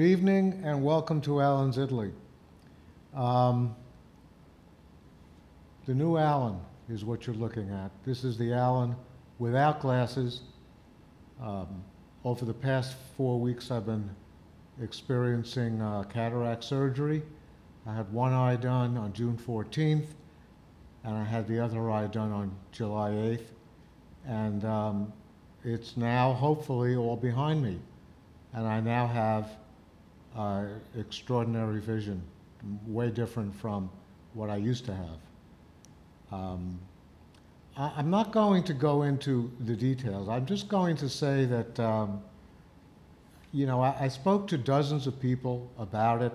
Good evening and welcome to Alan's Italy. Um, the new Alan is what you're looking at. This is the Alan without glasses. Um, over the past four weeks, I've been experiencing uh, cataract surgery. I had one eye done on June 14th, and I had the other eye done on July 8th. And um, it's now hopefully all behind me. And I now have uh, extraordinary vision, way different from what I used to have. Um, I, am not going to go into the details. I'm just going to say that, um, you know, I, I, spoke to dozens of people about it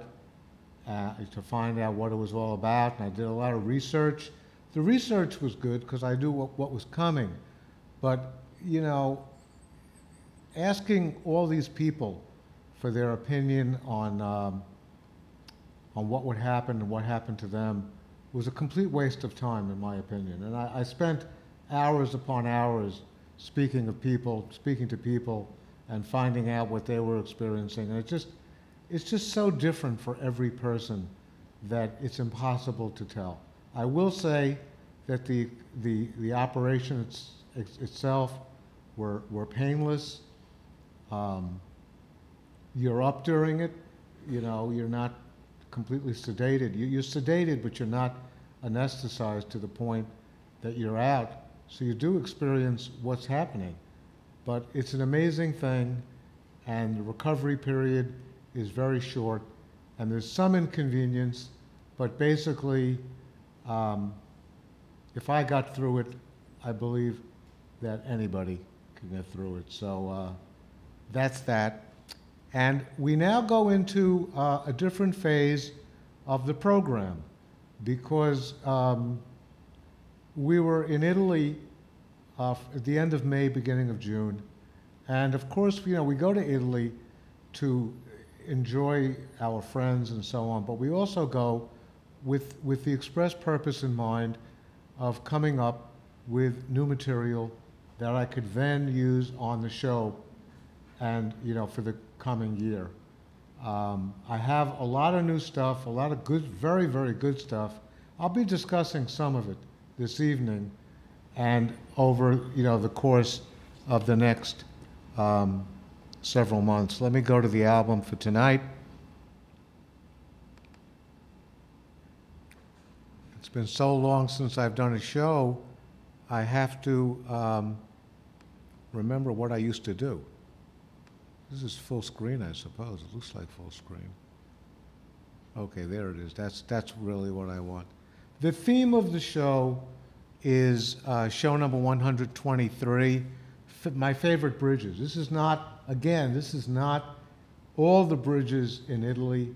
uh, to find out what it was all about, and I did a lot of research. The research was good because I knew what, what was coming, but, you know, asking all these people for their opinion on, um, on what would happen and what happened to them was a complete waste of time, in my opinion. And I, I spent hours upon hours speaking of people, speaking to people, and finding out what they were experiencing. And it just, it's just so different for every person that it's impossible to tell. I will say that the, the, the operation it's, it's, itself were, were painless. Um, you're up during it, you know, you're not completely sedated. You, you're sedated, but you're not anesthetized to the point that you're out. So you do experience what's happening. But it's an amazing thing, and the recovery period is very short, and there's some inconvenience, but basically, um, if I got through it, I believe that anybody can get through it. So uh, that's that. And we now go into uh, a different phase of the program because um, we were in Italy uh, at the end of May, beginning of June. And of course, you know, we go to Italy to enjoy our friends and so on, but we also go with, with the express purpose in mind of coming up with new material that I could then use on the show and, you know, for the coming year. Um, I have a lot of new stuff, a lot of good, very, very good stuff. I'll be discussing some of it this evening and over, you know, the course of the next um, several months. Let me go to the album for tonight. It's been so long since I've done a show, I have to um, remember what I used to do. This is full screen, I suppose. It looks like full screen. Okay, there it is. That's, that's really what I want. The theme of the show is uh, show number 123, my favorite bridges. This is not, again, this is not all the bridges in Italy.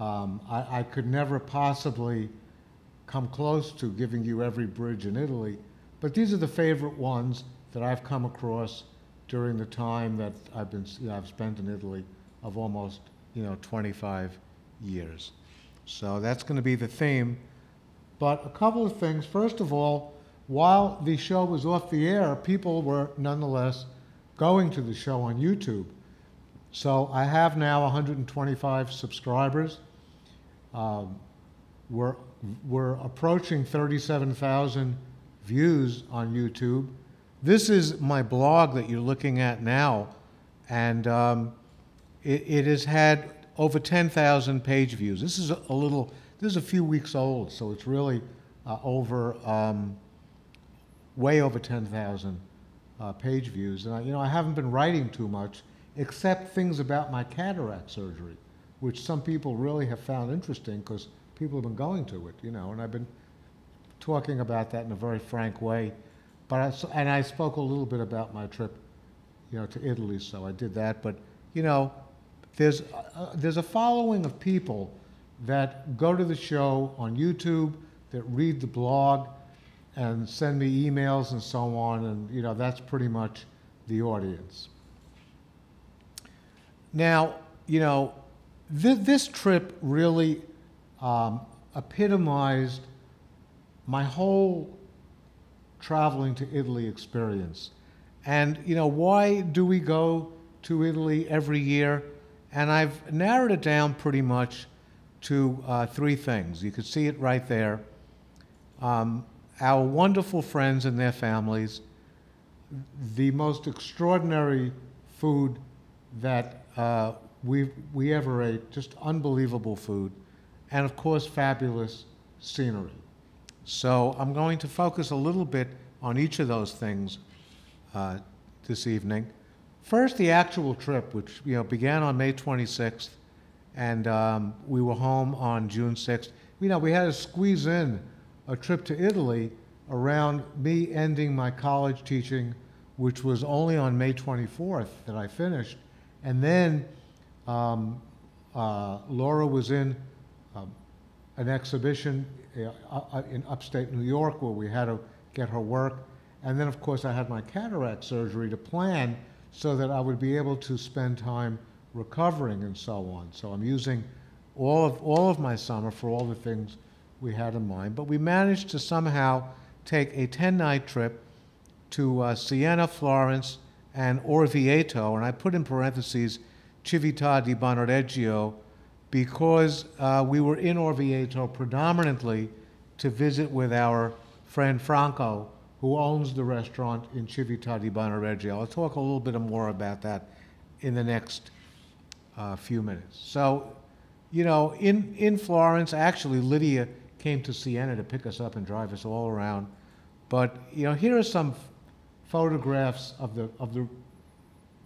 Um, I, I could never possibly come close to giving you every bridge in Italy, but these are the favorite ones that I've come across during the time that I've been, you know, I've spent in Italy of almost, you know, 25 years. So that's going to be the theme. But a couple of things. First of all, while the show was off the air, people were nonetheless going to the show on YouTube. So I have now 125 subscribers. Um, we're, we're approaching 37,000 views on YouTube. This is my blog that you're looking at now, and um, it, it, has had over 10,000 page views. This is a, a, little, this is a few weeks old, so it's really uh, over, um, way over 10,000 uh, page views. And I, you know, I haven't been writing too much, except things about my cataract surgery, which some people really have found interesting because people have been going to it, you know, and I've been talking about that in a very frank way but I, and I spoke a little bit about my trip, you know, to Italy, so I did that. But you know, there's uh, there's a following of people that go to the show on YouTube, that read the blog, and send me emails and so on, and you know, that's pretty much the audience. Now, you know, th this trip really um, epitomized my whole traveling to Italy experience. And, you know, why do we go to Italy every year? And I've narrowed it down pretty much to uh, three things. You can see it right there. Um, our wonderful friends and their families, the most extraordinary food that uh, we, we ever ate, just unbelievable food, and of course, fabulous scenery. So I'm going to focus a little bit on each of those things uh, this evening. First, the actual trip, which you know began on May 26th, and um, we were home on June 6th. You know, we had to squeeze in a trip to Italy around me ending my college teaching, which was only on May 24th that I finished, and then um, uh, Laura was in um, an exhibition Uh, uh, uh, in upstate New York where we had to get her work. And then, of course, I had my cataract surgery to plan so that I would be able to spend time recovering and so on. So I'm using all of, all of my summer for all the things we had in mind. But we managed to somehow take a 10 night trip to uh, Siena, Florence, and Orvieto, and I put in parentheses Civita di Bagnoregio because uh, we were in Orvieto predominantly to visit with our friend Franco, who owns the restaurant in Civita di Bagnoregio. I'll talk a little bit more about that in the next uh, few minutes. So, you know, in, in Florence, actually, Lydia came to Siena to pick us up and drive us all around. But, you know, here are some photographs of the, of the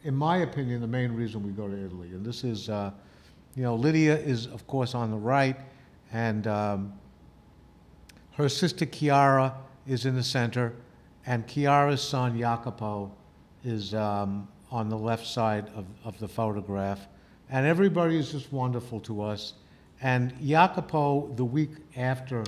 in my opinion, the main reason we go to Italy. And this is, uh, you know, Lydia is, of course, on the right, and um, her sister Chiara is in the center, and Chiara's son Jacopo is um, on the left side of, of the photograph. And everybody is just wonderful to us. And Jacopo, the week after,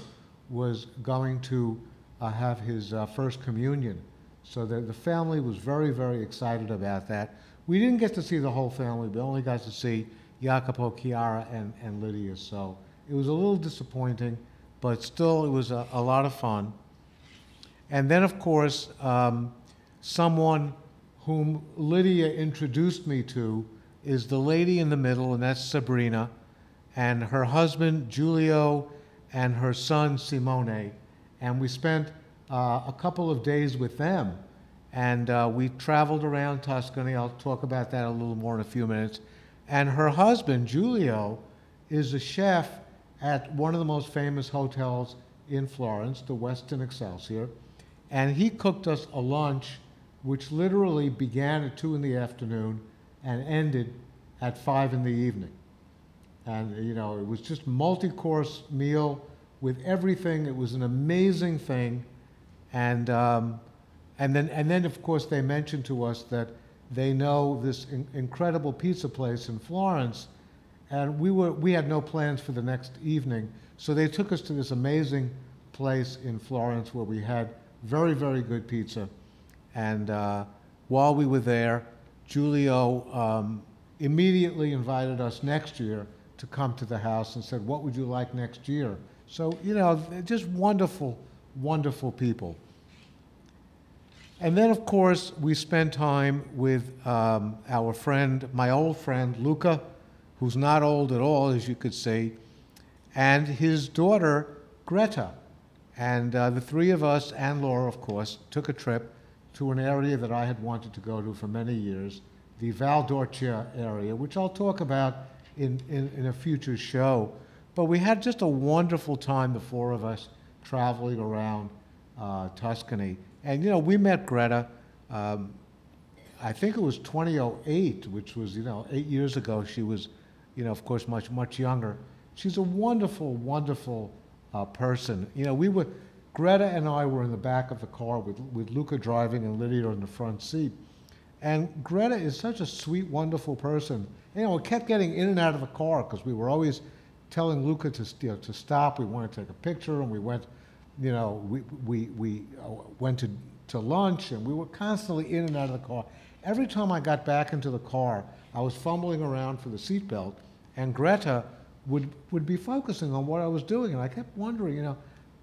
was going to uh, have his uh, first communion. So the, the family was very, very excited about that. We didn't get to see the whole family. We only got to see Jacopo, Chiara, and, and Lydia. So it was a little disappointing, but still it was a, a lot of fun. And then, of course, um, someone whom Lydia introduced me to is the lady in the middle, and that's Sabrina, and her husband, Giulio, and her son, Simone. And we spent uh, a couple of days with them. And uh, we traveled around Tuscany. I'll talk about that a little more in a few minutes. And her husband, Giulio, is a chef at one of the most famous hotels in Florence, the Westin Excelsior. And he cooked us a lunch which literally began at 2 in the afternoon and ended at 5 in the evening. And, you know, it was just multi-course meal with everything. It was an amazing thing. And, um, and, then, and then, of course, they mentioned to us that they know this in, incredible pizza place in Florence, and we, were, we had no plans for the next evening. So they took us to this amazing place in Florence where we had very, very good pizza. And uh, while we were there, Giulio um, immediately invited us next year to come to the house and said, What would you like next year? So, you know, just wonderful, wonderful people. And then, of course, we spent time with um, our friend, my old friend, Luca, who's not old at all, as you could see, and his daughter, Greta. And uh, the three of us, and Laura, of course, took a trip to an area that I had wanted to go to for many years, the Val d'Orcia area, which I'll talk about in, in, in a future show. But we had just a wonderful time, the four of us, traveling around uh, Tuscany. And, you know, we met Greta, um, I think it was 2008, which was, you know, eight years ago. She was, you know, of course, much, much younger. She's a wonderful, wonderful uh, person. You know, we were, Greta and I were in the back of the car with, with Luca driving and Lydia in the front seat. And Greta is such a sweet, wonderful person. You know, we kept getting in and out of the car because we were always telling Luca to, you know, to stop. We wanted to take a picture, and we went you know, we, we, we uh, went to, to lunch and we were constantly in and out of the car. Every time I got back into the car, I was fumbling around for the seatbelt, and Greta would, would be focusing on what I was doing, and I kept wondering, you know,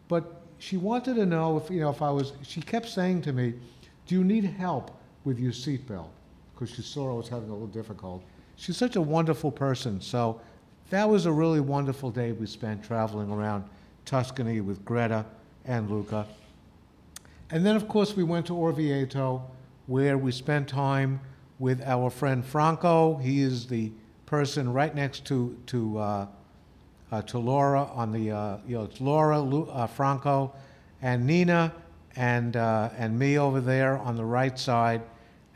but she wanted to know if, you know, if I was, she kept saying to me, do you need help with your seatbelt? Because she saw I was having a little difficulty. she's such a wonderful person. So that was a really wonderful day we spent traveling around Tuscany with Greta and Luca. And then, of course, we went to Orvieto, where we spent time with our friend Franco. He is the person right next to to uh, uh, to Laura on the uh, you know it's Laura, Lu, uh, Franco, and Nina, and uh, and me over there on the right side.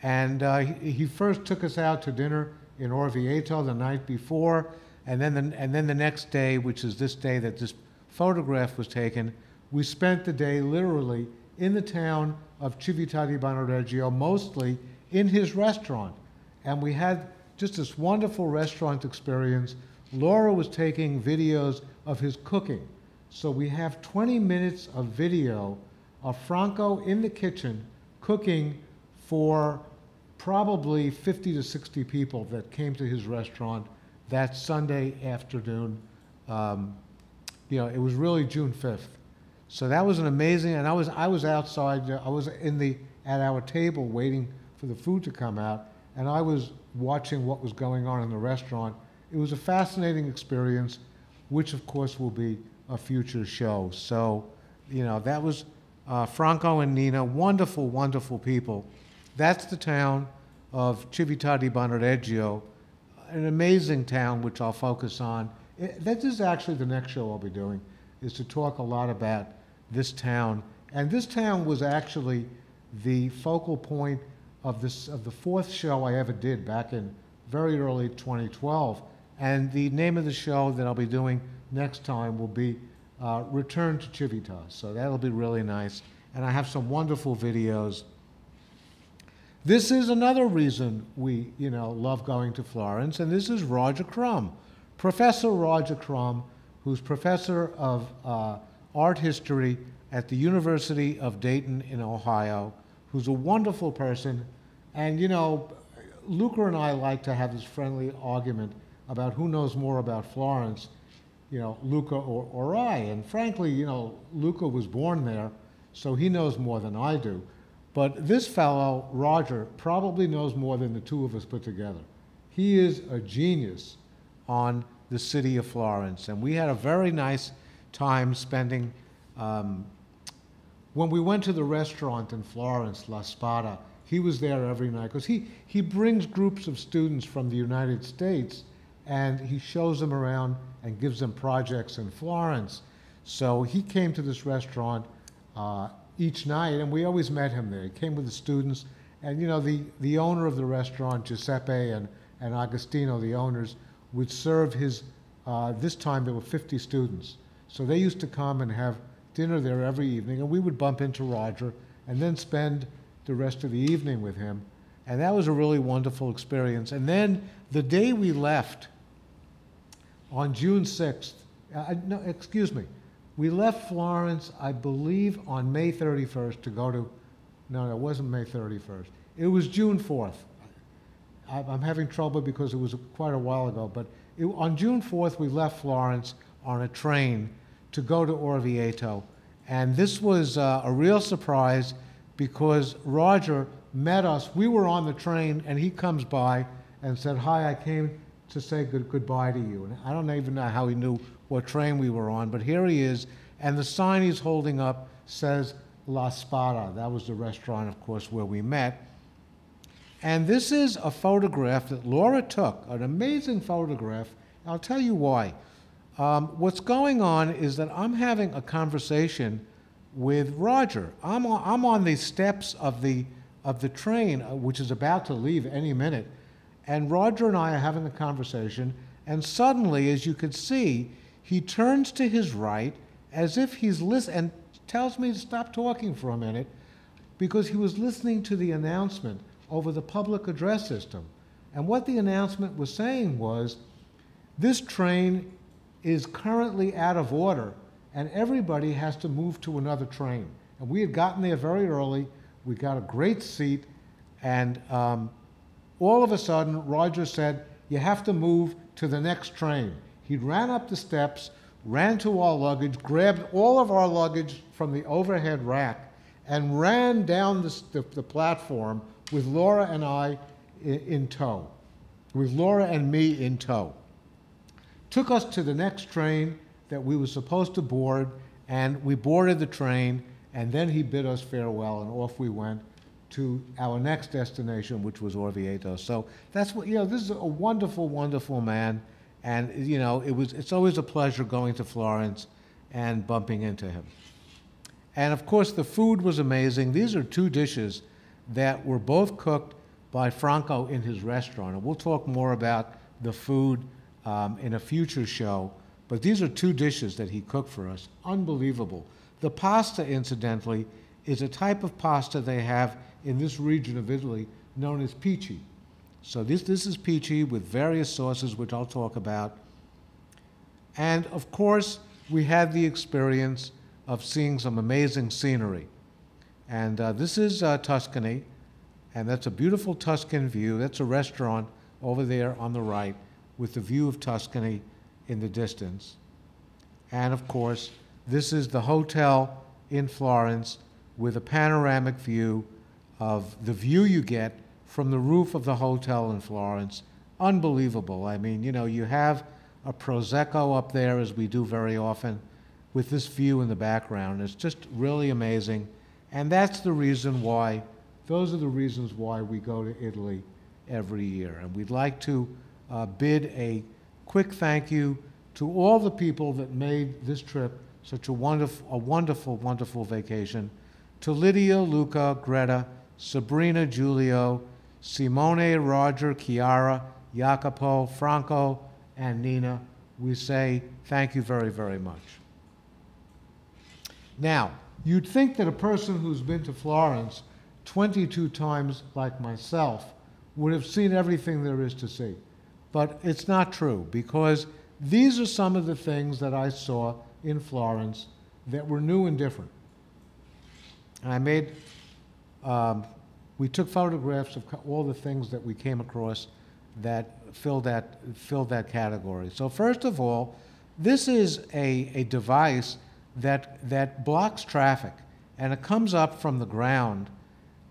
And uh, he, he first took us out to dinner in Orvieto the night before, and then the, and then the next day, which is this day that this photograph was taken, we spent the day literally in the town of Civita di Bagnoregio, mostly in his restaurant. And we had just this wonderful restaurant experience. Laura was taking videos of his cooking. So we have 20 minutes of video of Franco in the kitchen cooking for probably 50 to 60 people that came to his restaurant that Sunday afternoon. Um, you know, it was really June 5th. So that was an amazing, and I was, I was outside, I was in the, at our table waiting for the food to come out, and I was watching what was going on in the restaurant. It was a fascinating experience, which of course will be a future show. So, you know, that was uh, Franco and Nina, wonderful, wonderful people. That's the town of Civita di Bagnoregio, an amazing town which I'll focus on. It, this is actually the next show I'll be doing, is to talk a lot about this town. And this town was actually the focal point of, this, of the fourth show I ever did back in very early 2012. And the name of the show that I'll be doing next time will be uh, Return to Civita. So that'll be really nice. And I have some wonderful videos. This is another reason we, you know, love going to Florence, and this is Roger Crum. Professor Roger Crum, who's professor of uh, art history at the University of Dayton in Ohio, who's a wonderful person. And, you know, Luca and I like to have this friendly argument about who knows more about Florence, you know, Luca or, or I. And frankly, you know, Luca was born there, so he knows more than I do. But this fellow, Roger, probably knows more than the two of us put together. He is a genius on the city of Florence. And we had a very nice time spending. Um, when we went to the restaurant in Florence, La Spada, he was there every night because he, he brings groups of students from the United States and he shows them around and gives them projects in Florence. So he came to this restaurant uh, each night, and we always met him there. He came with the students, and you know the, the owner of the restaurant, Giuseppe and, and Agostino, the owners, would serve his. Uh, this time there were 50 students, so they used to come and have dinner there every evening, and we would bump into Roger and then spend the rest of the evening with him. And that was a really wonderful experience. And then the day we left, on June 6th, uh, no, excuse me, we left Florence, I believe, on May 31st to go to, no, no, it wasn't May 31st. It was June 4th. I, I'm having trouble because it was quite a while ago, but it, on June 4th, we left Florence on a train to go to Orvieto. And this was uh, a real surprise because Roger met us. We were on the train, and he comes by and said, Hi, I came to say good, goodbye to you. And I don't even know how he knew what train we were on, but here he is. And the sign he's holding up says La Spada. That was the restaurant, of course, where we met. And this is a photograph that Laura took, an amazing photograph. I'll tell you why. Um, what's going on is that I'm having a conversation with Roger. I'm on, I'm on the steps of the, of the train, uh, which is about to leave any minute. And Roger and I are having a conversation, and suddenly, as you could see, he turns to his right as if he's listening and tells me to stop talking for a minute because he was listening to the announcement over the public address system. And what the announcement was saying was this train is currently out of order and everybody has to move to another train. And we had gotten there very early. We got a great seat. And um, all of a sudden, Roger said, You have to move to the next train. He ran up the steps, ran to our luggage, grabbed all of our luggage from the overhead rack, and ran down the, the, the platform with Laura and I in, in tow. with Laura and me in tow. Took us to the next train that we were supposed to board, and we boarded the train, and then he bid us farewell, and off we went to our next destination, which was Orvieto. So that's what, you know, this is a wonderful, wonderful man. And, you know, it was, it's always a pleasure going to Florence and bumping into him. And of course, the food was amazing. These are two dishes that were both cooked by Franco in his restaurant. And we'll talk more about the food um, in a future show. But these are two dishes that he cooked for us. Unbelievable. The pasta, incidentally, is a type of pasta they have in this region of Italy known as pici. So this, this is pici with various sauces, which I'll talk about. And of course, we had the experience of seeing some amazing scenery. And uh, this is uh, Tuscany, and that's a beautiful Tuscan view. That's a restaurant over there on the right with the view of Tuscany in the distance. And of course, this is the hotel in Florence with a panoramic view of the view you get from the roof of the hotel in Florence. Unbelievable. I mean, you know, you have a Prosecco up there, as we do very often, with this view in the background. It's just really amazing. And that's the reason why, those are the reasons why we go to Italy every year. And we'd like to uh, bid a quick thank you to all the people that made this trip such a wonderful, a wonderful, wonderful vacation. To Lydia, Luca, Greta, Sabrina, Giulio, Simone, Roger, Chiara, Jacopo, Franco, and Nina, we say thank you very, very much. Now, you'd think that a person who's been to Florence 22 times, like myself, would have seen everything there is to see. But it's not true, because these are some of the things that I saw in Florence that were new and different. And I made um, we took photographs of all the things that we came across that filled that, filled that category. So first of all, this is a, a device that, that blocks traffic, and it comes up from the ground.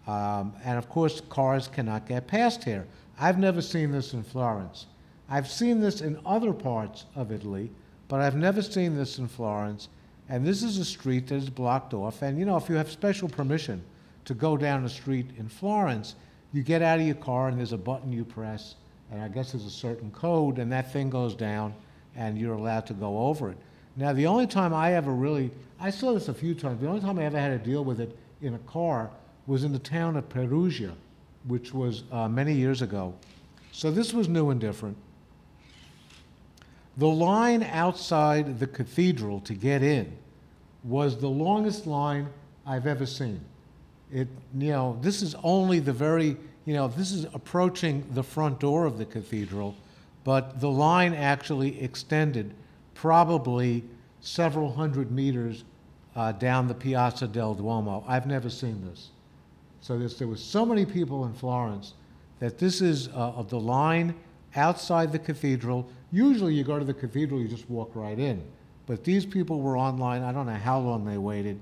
Um, and of course, cars cannot get past here. I've never seen this in Florence. I've seen this in other parts of Italy, but I've never seen this in Florence. And this is a street that is blocked off. And you know, if you have special permission, to go down a street in Florence, you get out of your car and there's a button you press, and I guess there's a certain code, and that thing goes down, and you're allowed to go over it. Now, the only time I ever really, I saw this a few times, the only time I ever had to deal with it in a car was in the town of Perugia, which was uh, many years ago. So this was new and different. The line outside the cathedral to get in was the longest line I've ever seen. It, you know, this is only the very, you know, this is approaching the front door of the cathedral, but the line actually extended probably several hundred meters uh, down the Piazza del Duomo. I've never seen this. So this, there were so many people in Florence that this is uh, of the line outside the cathedral. Usually you go to the cathedral, you just walk right in. But these people were online. I don't know how long they waited.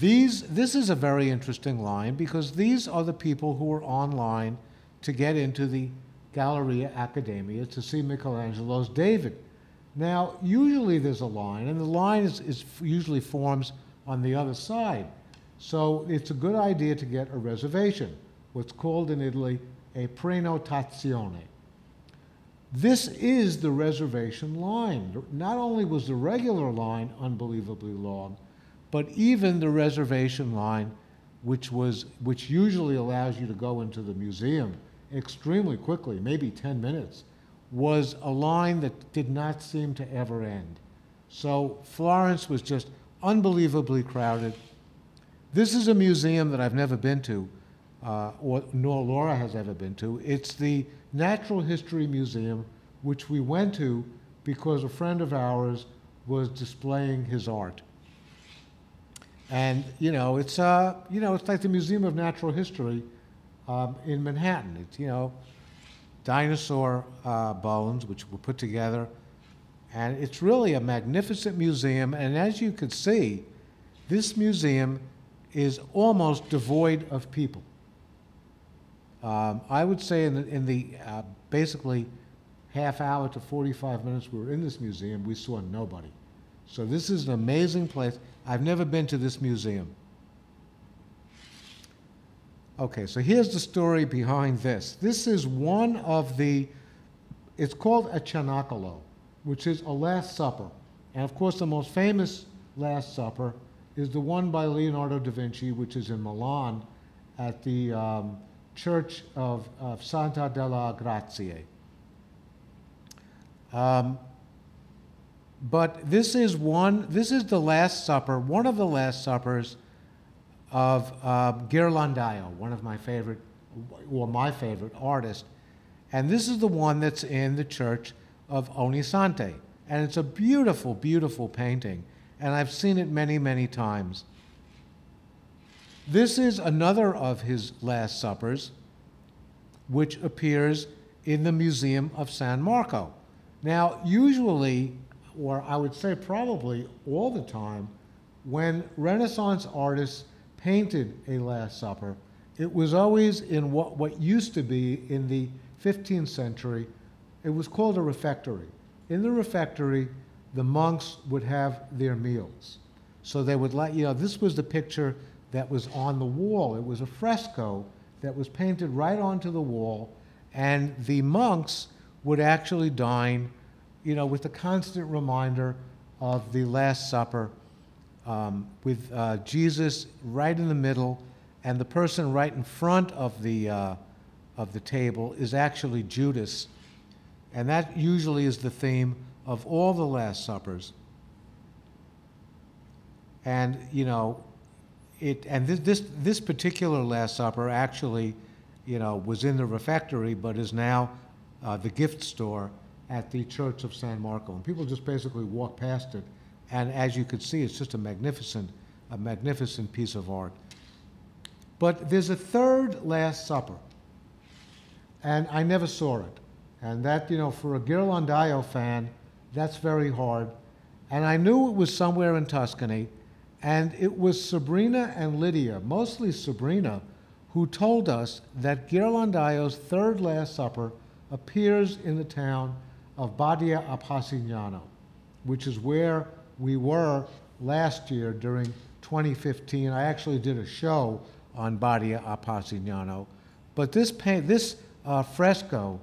These, this is a very interesting line because these are the people who were online to get into the Galleria Accademia to see Michelangelo's David. Now, usually there's a line, and the line is, is usually forms on the other side. So it's a good idea to get a reservation, what's called in Italy a prenotazione. This is the reservation line. Not only was the regular line unbelievably long, but even the reservation line, which, was, which usually allows you to go into the museum extremely quickly, maybe 10 minutes, was a line that did not seem to ever end. So Florence was just unbelievably crowded. This is a museum that I've never been to, uh, or nor Laura has ever been to. It's the Natural History Museum, which we went to because a friend of ours was displaying his art. And you know, it's uh, you know, it's like the Museum of Natural History um, in Manhattan. It's you know, dinosaur uh, bones which were put together, and it's really a magnificent museum. And as you could see, this museum is almost devoid of people. Um, I would say in the, in the uh, basically half hour to 45 minutes we were in this museum, we saw nobody. So this is an amazing place. I've never been to this museum. Okay, so here's the story behind this. This is one of the, it's called a cenacolo, which is a Last Supper. And of course, the most famous Last Supper is the one by Leonardo da Vinci, which is in Milan at the um, Church of, of Santa della Grazie. Um, but this is one, this is the Last Supper, one of the Last Suppers of uh, Ghirlandaio, one of my favorite, or my favorite artist. And this is the one that's in the church of Ognissanti. And it's a beautiful, beautiful painting. And I've seen it many, many times. This is another of his Last Suppers, which appears in the Museum of San Marco. Now, usually, or I would say probably all the time, when Renaissance artists painted a Last Supper, it was always in what, what used to be in the 15th century, it was called a refectory. In the refectory, the monks would have their meals. So they would let, you know, this was the picture that was on the wall. It was a fresco that was painted right onto the wall, and the monks would actually dine, you know, with the constant reminder of the Last Supper um, with uh, Jesus right in the middle, and the person right in front of the, uh, of the table is actually Judas. And that usually is the theme of all the Last Suppers. And, you know, it, and this, this, this particular Last Supper actually, you know, was in the refectory, but is now uh, the gift store at the Church of San Marco. And people just basically walk past it and as you can see, it's just a magnificent, a magnificent piece of art. But there's a third Last Supper, and I never saw it. And that, you know, for a Ghirlandaio fan, that's very hard. And I knew it was somewhere in Tuscany, and it was Sabrina and Lydia, mostly Sabrina, who told us that Ghirlandaio's third Last Supper appears in the town of Badia a Passignano, which is where we were last year during 2015. I actually did a show on Badia a Passignano. But this, paint, this uh, fresco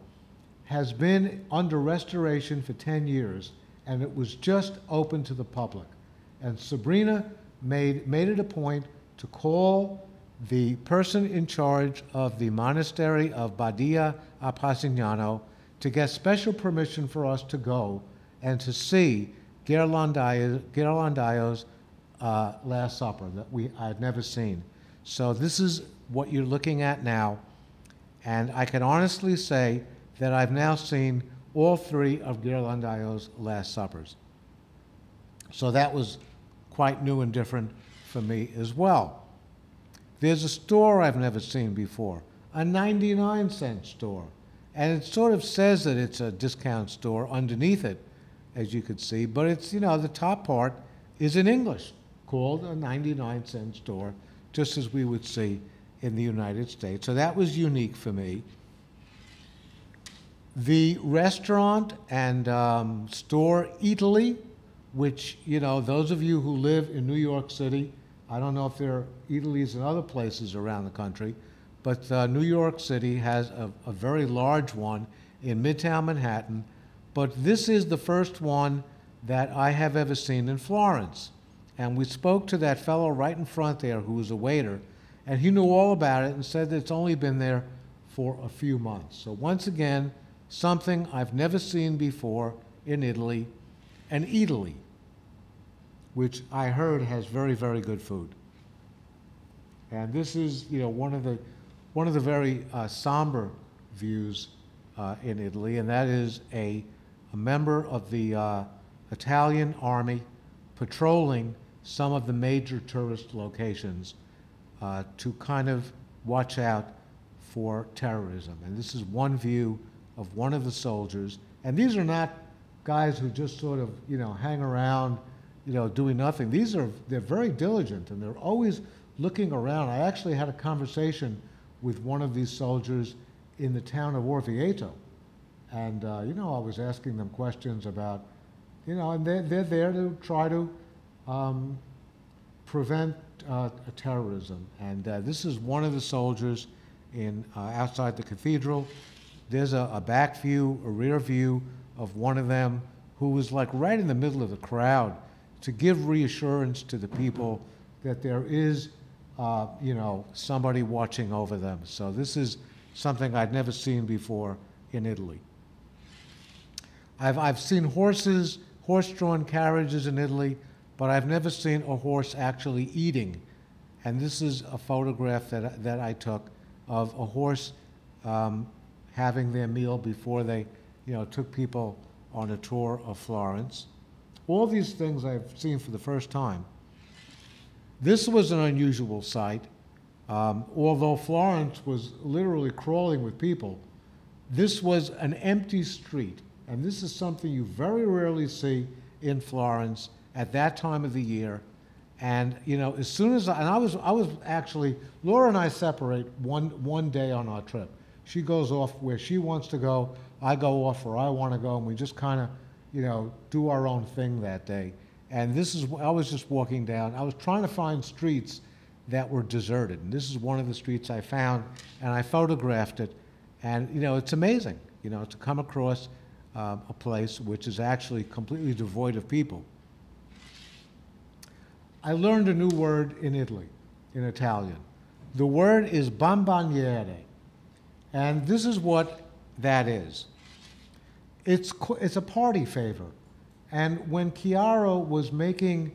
has been under restoration for 10 years, and it was just open to the public. And Sabrina made, made it a point to call the person in charge of the monastery of Badia a to get special permission for us to go and to see Ghirlandaio's uh, Last Supper that we I had never seen. So this is what you're looking at now, and I can honestly say that I've now seen all three of Ghirlandaio's Last Suppers. So that was quite new and different for me as well. There's a store I've never seen before, a 99 cent store. And it sort of says that it's a discount store underneath it, as you could see, but it's, you know, the top part is in English, called a 99 cent store, just as we would see in the United States. So that was unique for me. The restaurant and um, store Eataly, which, you know, those of you who live in New York City, I don't know if there are Eatalys in other places around the country, but uh, New York City has a, a very large one in Midtown Manhattan but this is the first one that I have ever seen in Florence. And we spoke to that fellow right in front there who was a waiter, and he knew all about it and said that it's only been there for a few months. So once again, something I've never seen before in Italy, and Italy, which I heard has very, very good food. And this is, you know, one of the, one of the very uh, somber views uh, in Italy, and that is a a member of the uh, Italian Army patrolling some of the major tourist locations uh, to kind of watch out for terrorism. And this is one view of one of the soldiers. And these are not guys who just sort of, you know, hang around, you know, doing nothing. These are, they're very diligent and they're always looking around. I actually had a conversation with one of these soldiers in the town of Orvieto. And, uh, you know, I was asking them questions about, you know, and they're, they're there to try to um, prevent uh, terrorism. And uh, this is one of the soldiers in, uh, outside the cathedral. There's a, a back view, a rear view of one of them who was like right in the middle of the crowd to give reassurance to the people that there is, uh, you know, somebody watching over them. So this is something I'd never seen before in Italy. I've, I've seen horses, horse-drawn carriages in Italy, but I've never seen a horse actually eating. And this is a photograph that, that I took of a horse um, having their meal before they, you know, took people on a tour of Florence. All these things I've seen for the first time. This was an unusual sight. Um, although Florence was literally crawling with people, this was an empty street. And this is something you very rarely see in Florence at that time of the year. And you know, as soon as I, and I was, I was actually Laura and I separate one one day on our trip. She goes off where she wants to go. I go off where I want to go, and we just kind of, you know, do our own thing that day. And this is I was just walking down. I was trying to find streets that were deserted, and this is one of the streets I found, and I photographed it. And you know, it's amazing, you know, to come across um, a place which is actually completely devoid of people. I learned a new word in Italy, in Italian. The word is bomboniere, and this is what that is. It's, it's a party favor. And when Chiara was making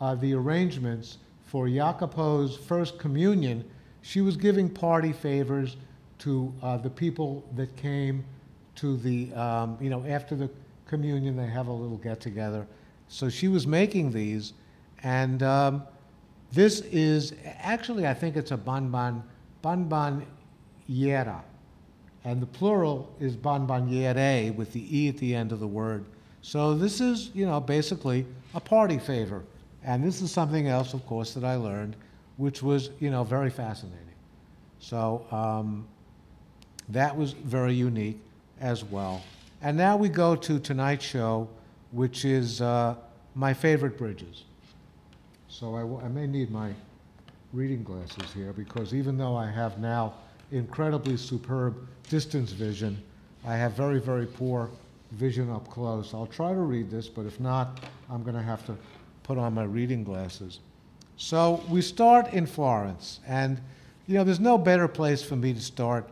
uh, the arrangements for Jacopo's first communion, she was giving party favors to uh, the people that came to the, um, you know, after the communion, they have a little get together. So she was making these, and um, this is actually, I think it's a bonbon, bonboniera. And the plural is bomboniere with the E at the end of the word. So this is, you know, basically a party favor. And this is something else, of course, that I learned, which was, you know, very fascinating. So um, that was very unique as well. And now we go to tonight's show, which is uh, my favorite bridges. So I, I may need my reading glasses here because even though I have now incredibly superb distance vision, I have very, very poor vision up close. I'll try to read this, but if not, I'm going to have to put on my reading glasses. So we start in Florence, and you know, there's no better place for me to start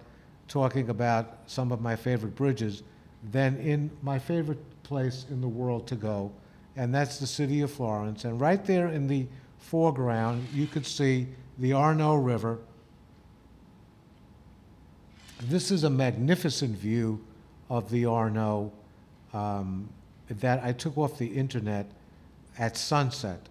talking about some of my favorite bridges than in my favorite place in the world to go, and that's the city of Florence. And right there in the foreground, you could see the Arno River. This is a magnificent view of the Arno um, that I took off the internet at sunset.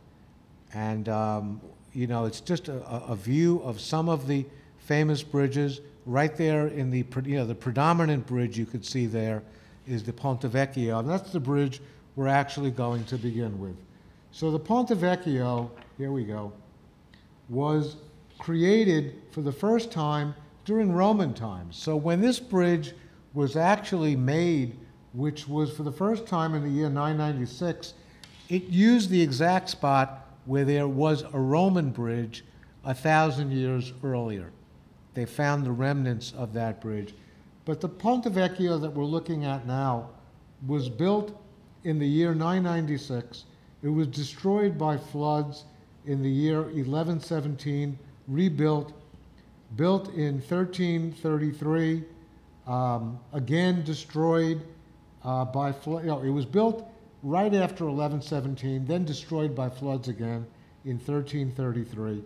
And, um, you know, it's just a, a, view of some of the famous bridges right there in the, you know, the predominant bridge you could see there is the Ponte Vecchio. And that's the bridge we're actually going to begin with. So the Ponte Vecchio, here we go, was created for the first time during Roman times. So when this bridge was actually made, which was for the first time in the year 996, it used the exact spot where there was a Roman bridge a thousand years earlier. They found the remnants of that bridge. But the Ponte Vecchio that we're looking at now was built in the year 996. It was destroyed by floods in the year 1117, rebuilt, built in 1333, um, again destroyed uh, by flood. You know, it was built right after 1117, then destroyed by floods again in 1333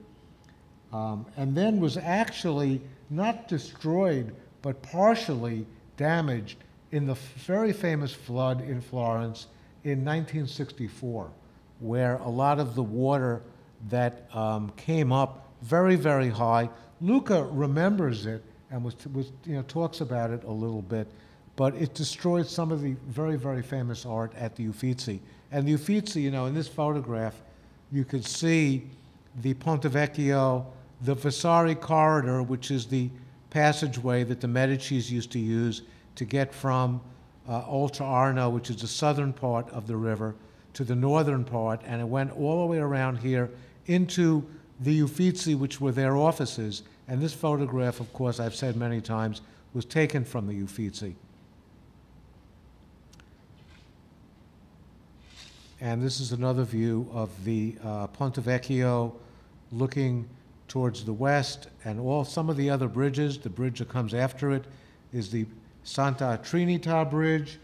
um, and then was actually not destroyed, but partially damaged in the very famous flood in Florence in 1964, where a lot of the water that um, came up very, very high. Luca remembers it and was, was, you know, talks about it a little bit, but it destroyed some of the very, very famous art at the Uffizi. And the Uffizi, you know, in this photograph, you could see the Ponte Vecchio, the Vasari corridor, which is the passageway that the Medicis used to use to get from uh, Oltre Arno, which is the southern part of the river, to the northern part, and it went all the way around here into the Uffizi, which were their offices. And this photograph, of course, I've said many times, was taken from the Uffizi. And this is another view of the uh, Ponte Vecchio looking towards the west, and all some of the other bridges. The bridge that comes after it is the Santa Trinita Bridge,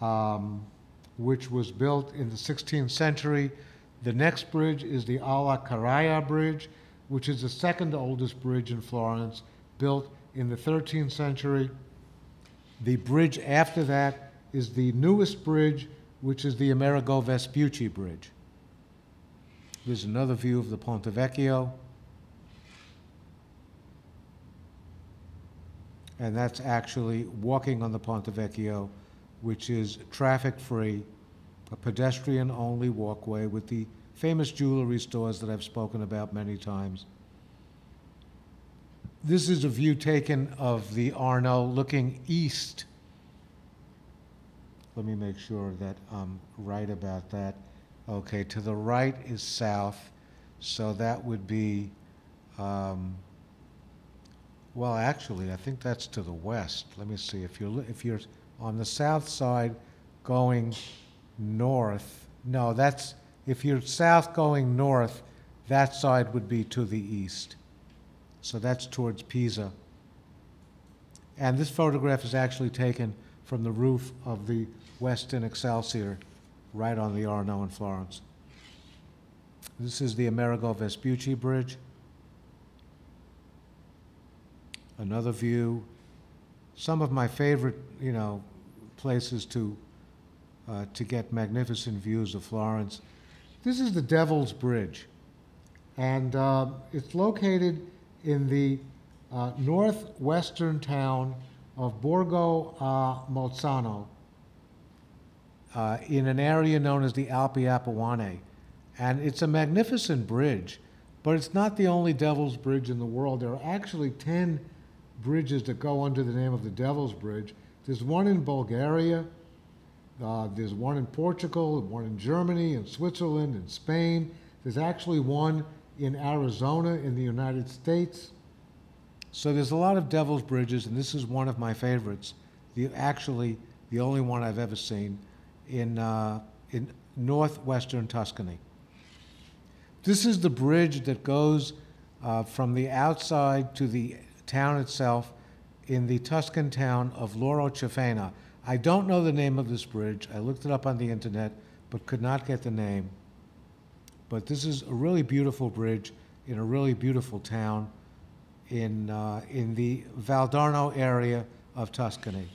um, which was built in the 16th century. The next bridge is the Alla Carraia Bridge, which is the second oldest bridge in Florence, built in the 13th century. The bridge after that is the newest bridge, which is the Amerigo Vespucci Bridge. There's another view of the Ponte Vecchio. And that's actually walking on the Ponte Vecchio, which is traffic-free, a pedestrian-only walkway with the famous jewelry stores that I've spoken about many times. This is a view taken of the Arno looking east. Let me make sure that I'm right about that. Okay, to the right is south, so that would be, um, well, actually, I think that's to the west. Let me see, if you're, if you're on the south side going north, no, that's, if you're south going north, that side would be to the east. So that's towards Pisa. And this photograph is actually taken from the roof of the Westin Excelsior right on the Arno in Florence. This is the Amerigo Vespucci Bridge. Another view. Some of my favorite, you know, places to, uh, to get magnificent views of Florence. This is the Devil's Bridge. And uh, it's located in the uh, northwestern town of Borgo a Mozzano uh, in an area known as the Alpi Apuane. And it's a magnificent bridge, but it's not the only Devil's Bridge in the world. There are actually 10 bridges that go under the name of the Devil's Bridge. There's one in Bulgaria, uh, there's one in Portugal, one in Germany, in Switzerland, in Spain. There's actually one in Arizona in the United States. So there's a lot of Devil's Bridges, and this is one of my favorites. The, actually, the only one I've ever seen in, uh, in northwestern Tuscany. This is the bridge that goes uh, from the outside to the town itself in the Tuscan town of Loro Ciuffenna. I don't know the name of this bridge. I looked it up on the internet, but could not get the name. But this is a really beautiful bridge in a really beautiful town in, uh, in the Valdarno area of Tuscany.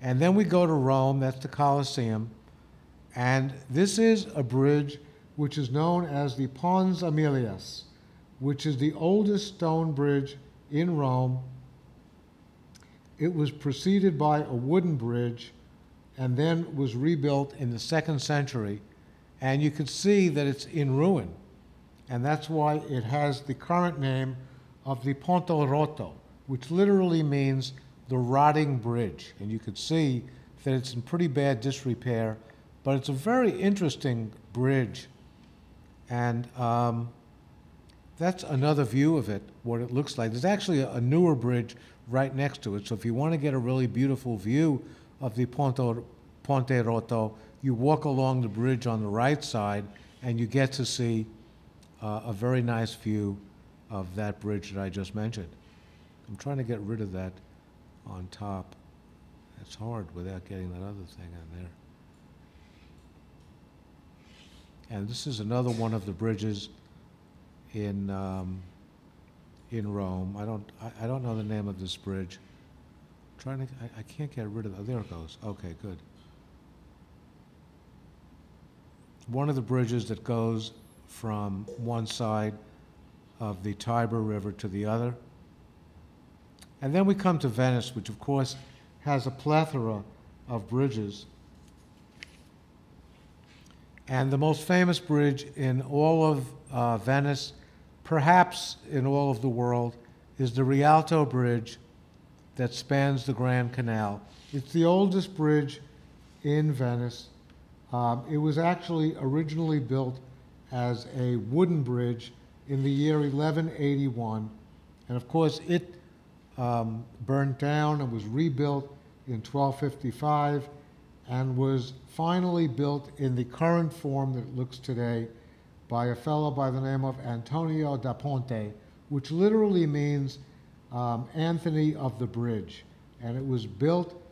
And then we go to Rome, that's the Colosseum. And this is a bridge which is known as the Pons Aemilius, which is the oldest stone bridge in Rome. It was preceded by a wooden bridge and then was rebuilt in the second century. And you can see that it's in ruin. And that's why it has the current name of the Ponte Rotto, which literally means the rotting bridge. And you could see that it's in pretty bad disrepair, but it's a very interesting bridge. And um, that's another view of it, what it looks like. There's actually a, newer bridge right next to it. So if you want to get a really beautiful view of the Ponte, Ponte Rotto, you walk along the bridge on the right side and you get to see uh, a very nice view of that bridge that I just mentioned. I'm trying to get rid of that on top. It's hard without getting that other thing on there. And this is another one of the bridges in um, in Rome. I don't I, I, don't know the name of this bridge. I'm trying to I, I can't get rid of it. Oh, there it goes. Okay, good. One of the bridges that goes from one side of the Tiber River to the other. And then we come to Venice, which of course has a plethora of bridges. And the most famous bridge in all of uh, Venice, perhaps in all of the world, is the Rialto Bridge that spans the Grand Canal. It's the oldest bridge in Venice. Um, it was actually originally built as a wooden bridge in the year 1181. And of course, it um, burned down and was rebuilt in 1255 and was finally built in the current form that it looks today by a fellow by the name of Antonio da Ponte, which literally means um, Anthony of the Bridge. And it was built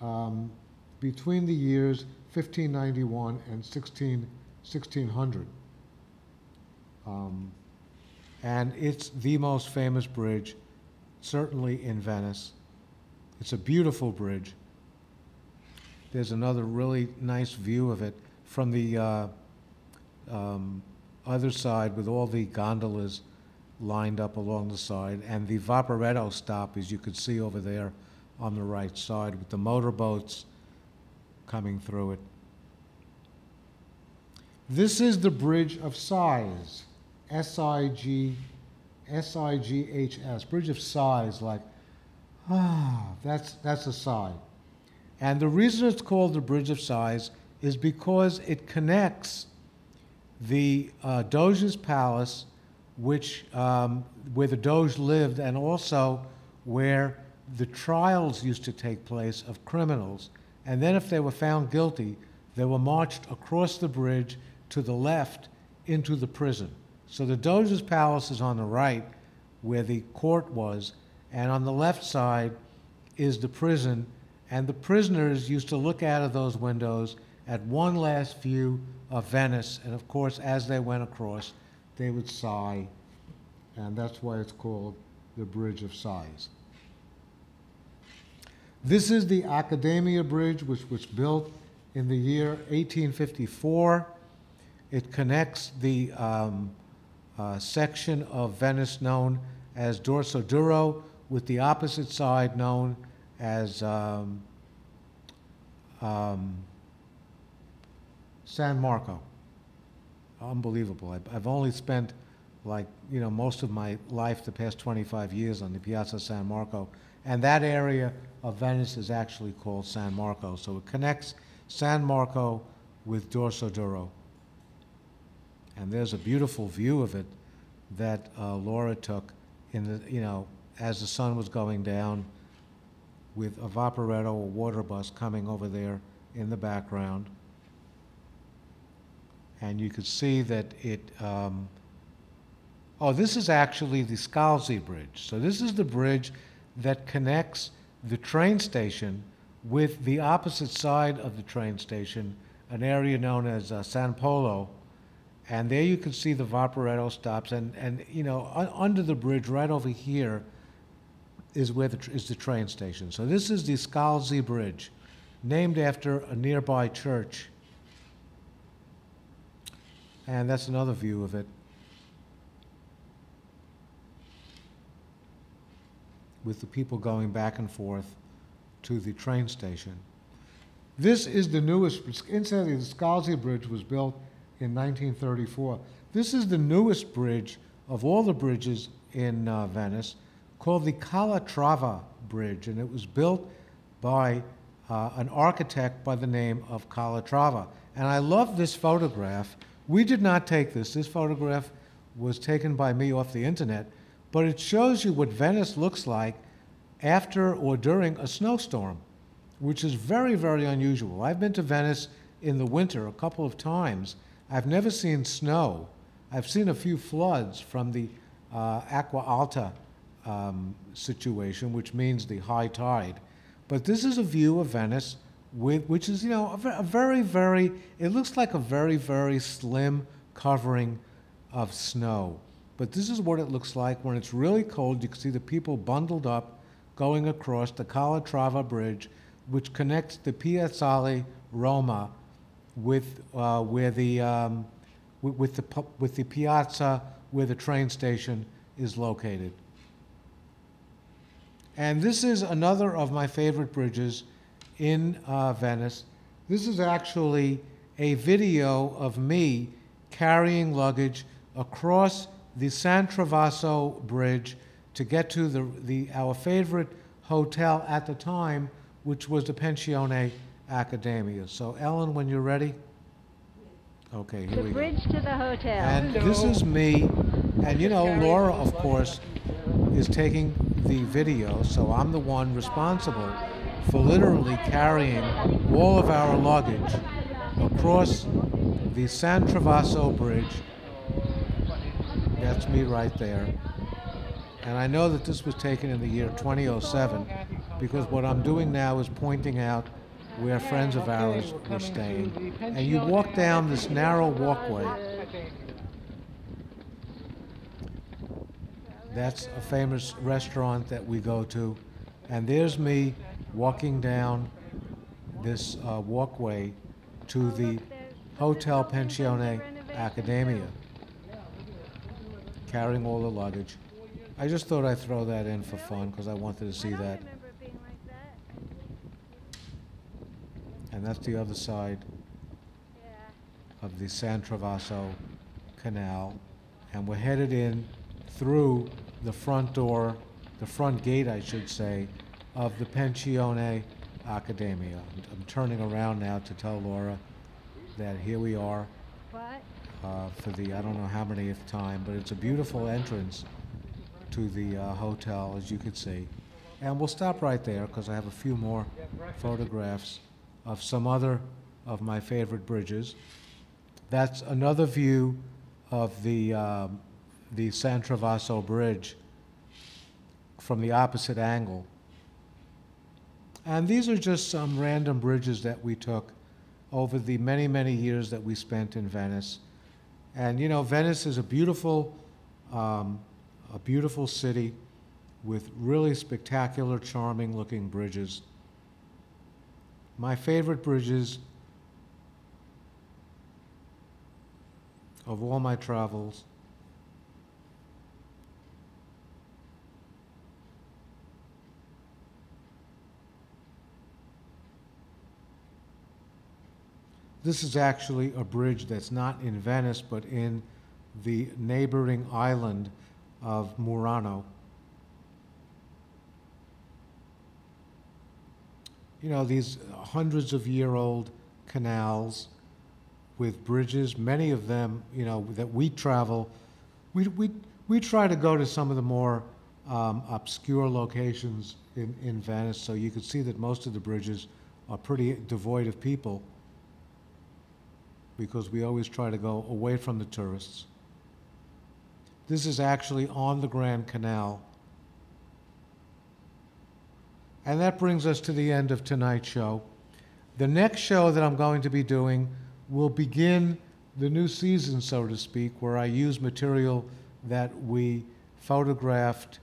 um, between the years 1591 and 16, 1600. Um, and it's the most famous bridge, certainly in Venice. It's a beautiful bridge. There's another really nice view of it from the uh, um, other side with all the gondolas lined up along the side. And the Vaporetto stop, as you can see over there on the right side, with the motorboats coming through it. This is the Bridge of Sighs, S-I-G, S-I-G-H-S, Bridge of Sighs, like, ah, that's, that's a sigh. And the reason it's called the Bridge of Sighs is because it connects the uh, Doge's palace, which, um, where the Doge lived, and also where the trials used to take place of criminals. And then if they were found guilty, they were marched across the bridge to the left into the prison. So the Doge's palace is on the right, where the court was, and on the left side is the prison. And the prisoners used to look out of those windows at one last view of Venice. And of course, as they went across, they would sigh. And that's why it's called the Bridge of Sighs. This is the Accademia Bridge, which was built in the year 1854. It connects the um, uh, section of Venice known as Dorsoduro with the opposite side known as um, um, San Marco. Unbelievable. I've, only spent like, you know, most of my life, the past 25 years on the Piazza San Marco. And that area of Venice is actually called San Marco. So it connects San Marco with Dorsoduro. And there's a beautiful view of it that uh, Laura took in the, you know, as the sun was going down with a Vaporetto, a water bus coming over there in the background and you could see that it, um, oh, this is actually the Scalzi Bridge. So this is the bridge that connects the train station with the opposite side of the train station, an area known as uh, San Polo. And there you can see the Vaporetto stops, and, and you know, un under the bridge, right over here, is where the is the train station. So this is the Scalzi Bridge, named after a nearby church and that's another view of it. With the people going back and forth to the train station. This is the newest, incidentally, the Scalzi Bridge was built in 1934. This is the newest bridge of all the bridges in uh, Venice called the Calatrava Bridge, and it was built by uh, an architect by the name of Calatrava. And I love this photograph we did not take this. This photograph was taken by me off the internet, but it shows you what Venice looks like after or during a snowstorm, which is very, very unusual. I've been to Venice in the winter a couple of times. I've never seen snow. I've seen a few floods from the uh, Acqua Alta um, situation, which means the high tide. But this is a view of Venice with, which is, you know, a, very, very, it looks like a very, very slim covering of snow. But this is what it looks like when it's really cold. You can see the people bundled up going across the Calatrava Bridge, which connects the Piazzale Roma with uh, where the um, with the with the piazza where the train station is located. And this is another of my favorite bridges in uh, Venice. This is actually a video of me carrying luggage across the San Trovaso Bridge to get to the, the, our favorite hotel at the time, which was the Pensione Accademia. So Ellen, when you're ready? Okay, here The we go. The bridge to the hotel. And this is me, and you know, Laura, of course, is taking the video, so I'm the one responsible for literally carrying all of our luggage across the San Trovaso Bridge. That's me right there. And I know that this was taken in the year 2007 because what I'm doing now is pointing out where friends of ours were staying. And you walk down this narrow walkway. That's a famous restaurant that we go to. And there's me walking down this uh, walkway to the Hotel Pensione Accademia, carrying all the luggage. I just thought I'd throw that in for fun because I wanted to see that. remember being like that. And that's the other side of the San Trovaso Canal. And we're headed in through the front door, the front gate, I should say, of the Pensione Accademia. I'm- I'm turning around now to tell Laura that here we are uh, for the, I don't know how manyth time, but it's a beautiful entrance to the uh, hotel, as you can see. And we'll stop right there, because I have a few more photographs of some other of my favorite bridges. That's another view of the, um, the San Trovaso Bridge from the opposite angle. And these are just some random bridges that we took over the many, many years that we spent in Venice. And you know, Venice is a beautiful, um, a beautiful city with really spectacular, charming looking bridges. My favorite bridges of all my travels This is actually a bridge that's not in Venice, but in the neighboring island of Murano. You know, these hundreds of year old canals with bridges, many of them, you know, that we travel. We, we, we try to go to some of the more um, obscure locations in, in Venice, so you can see that most of the bridges are pretty devoid of people because we always try to go away from the tourists. This is actually on the Grand Canal. And that brings us to the end of tonight's show. The next show that I'm going to be doing will begin the new season, so to speak, where I use material that we photographed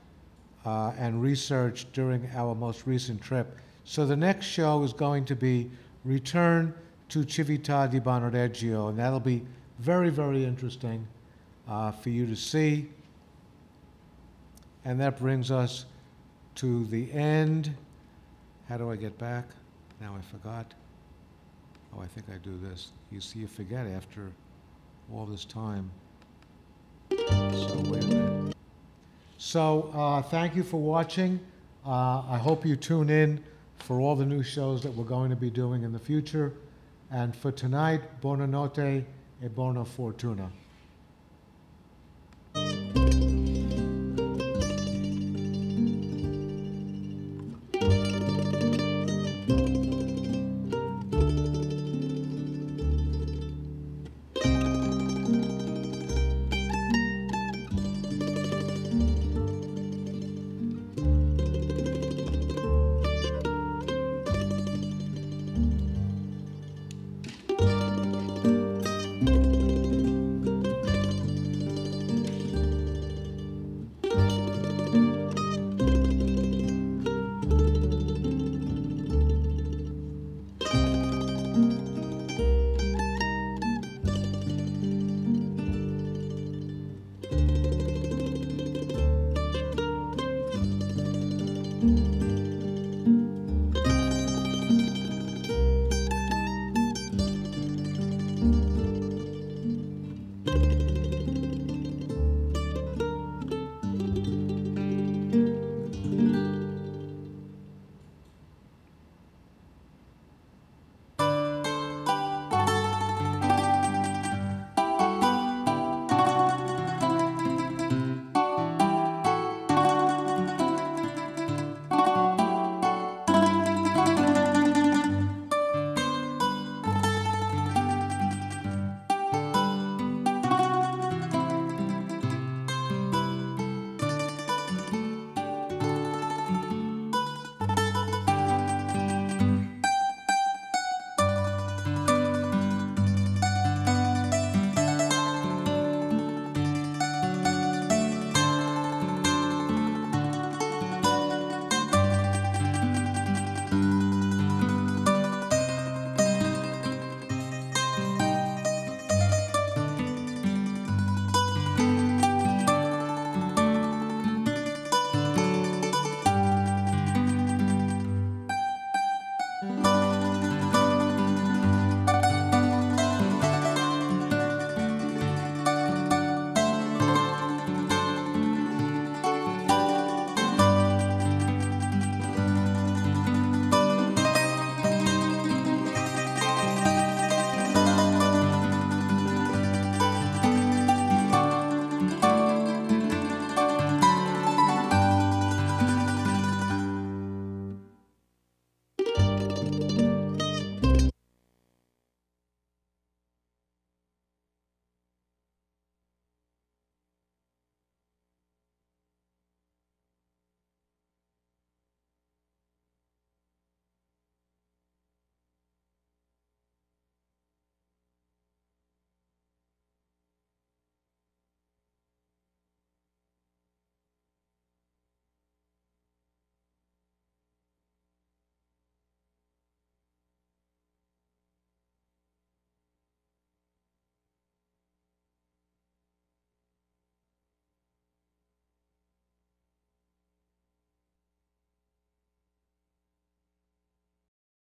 uh, and researched during our most recent trip. So the next show is going to be Return to Civita di Bagnoregio, and that'll be very, very interesting uh, for you to see. And that brings us to the end. How do I get back? Now I forgot. Oh, I think I do this. You see, you forget after all this time. So, wait a minute. So, uh, thank you for watching. Uh, I hope you tune in for all the new shows that we're going to be doing in the future. And for tonight, buonanotte e buona fortuna.